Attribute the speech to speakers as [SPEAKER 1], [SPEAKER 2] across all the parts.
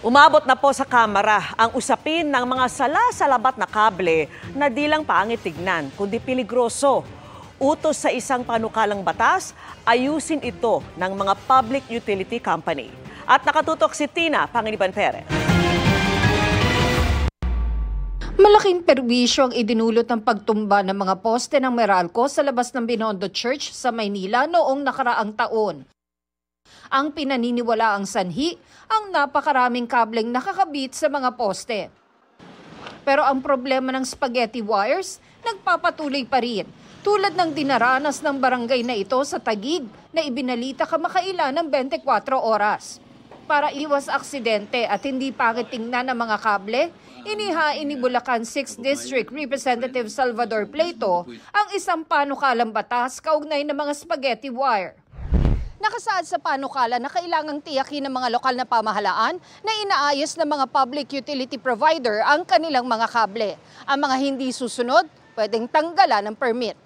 [SPEAKER 1] Umabot na po sa Kamara ang usapin ng mga sala-salabat na kable na di lang pangit tignan, kundi peligroso. Utos sa isang panukalang batas, ayusin ito ng mga public utility company. At nakatutok si Tina Panginiban Perez.
[SPEAKER 2] Malaking perwisyo ang idinulot ng pagtumba ng mga poste ng Meralco sa labas ng Binondo Church sa Maynila noong nakaraang taon. Ang pinaniniwala ang sanhi ang napakaraming kableng nakakabit sa mga poste. Pero ang problema ng spaghetti wires nagpapatuloy pa rin. Tulad ng dinaranas ng barangay na ito sa Tagig na ibinalita kamakailan ng 24 oras. Para iwas aksidente at hindi pangit tingnan ng mga kable, inihain ni Bulacan 6th District Representative Salvador Plato ang isang panukalang batas kaugnay ng mga spaghetti wire. Nakasaad sa panukala na kailangang tiyakin ng mga lokal na pamahalaan na inaayos ng mga public utility provider ang kanilang mga kable. Ang mga hindi susunod, pwedeng tanggalan ng permit.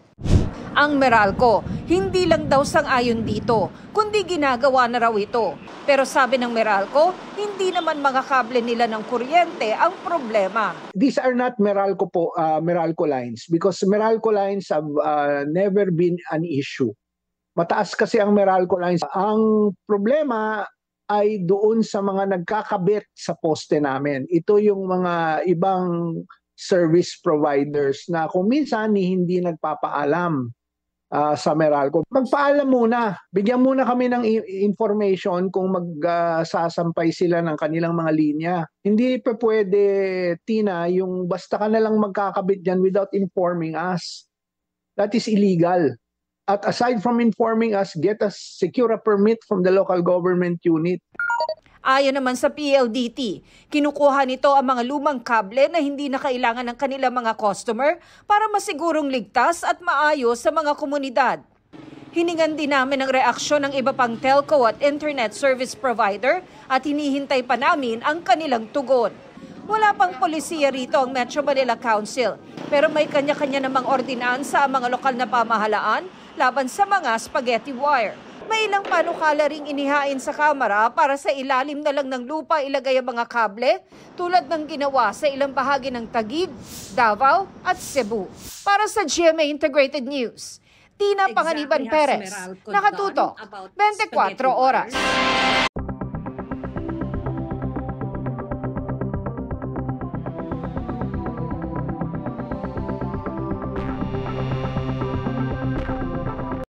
[SPEAKER 2] Ang Meralco, hindi lang daw sang-ayon dito, kundi ginagawa na raw ito. Pero sabi ng Meralco, hindi naman mga kable nila ng kuryente ang problema.
[SPEAKER 3] these are not Meralco po uh, Meralco lines because Meralco lines have uh, never been an issue. Mataas kasi ang Meralco lines. Ang problema ay doon sa mga nagkakabit sa poste namin. Ito yung mga ibang service providers na kung minsan ni hindi nagpapaalam uh, sa Meralco. Magpaalam muna. Bigyan muna kami ng information kung magsasampay sila ng kanilang mga linya. Hindi pa pwede, Tina, yung basta ka na lang magkakabit dyan without informing us. That is illegal. At aside from informing us, get us secure permit from the local government unit.
[SPEAKER 2] Ayon naman sa PLDT, kinukuha nito ang mga lumang kable na hindi na kailangan ng kanilang mga customer para masigurong ligtas at maayos sa mga komunidad. Hiningan din namin ang reaksyon ng iba pang telco at internet service provider at hinihintay pa namin ang kanilang tugon. Wala pang polisiya rito ang Metro Manila Council, pero may kanya-kanya namang ordinansa ang mga lokal na pamahalaan laban sa mga spaghetti wire. May ilang panukala ring inihain sa kamera para sa ilalim na lang ng lupa ilagay ang mga kable tulad ng ginawa sa ilang bahagi ng Taguig, Davao at Cebu. Para sa GMA Integrated News, Tina Panganiban Perez, nakatutok,
[SPEAKER 4] done about
[SPEAKER 2] 24
[SPEAKER 4] spaghetti
[SPEAKER 2] oras.